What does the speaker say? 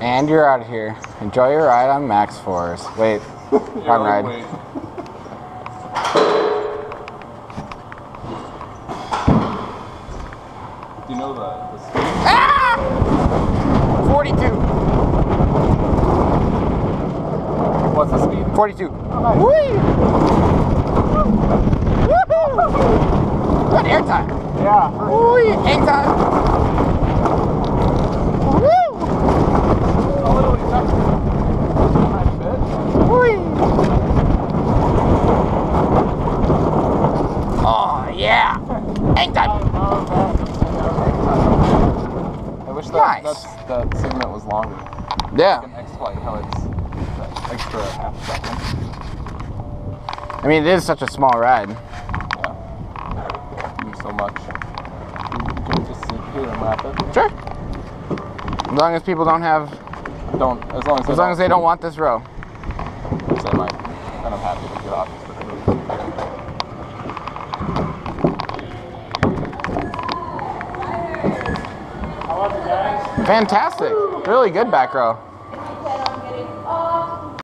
And you're out of here. Enjoy your ride on Maxx Force. Wait, wrong ride. Wait. You know the speed? Ah! 42. What's the speed? 42. nice. Whee! Woohoo! Good air time. Yeah. Whee! Hang Hang time. I wish that Nice. that segment was longer. Yeah. An X-Flight, how it's extra half second. I mean, it is such a small ride. Yeah. Do so much. Can we just sit here and wrap it? Sure. As long as people don't have, Don't, as long as as long as they don't want this row. Which they might. And I'm happy to get off this Fantastic. Really good back row.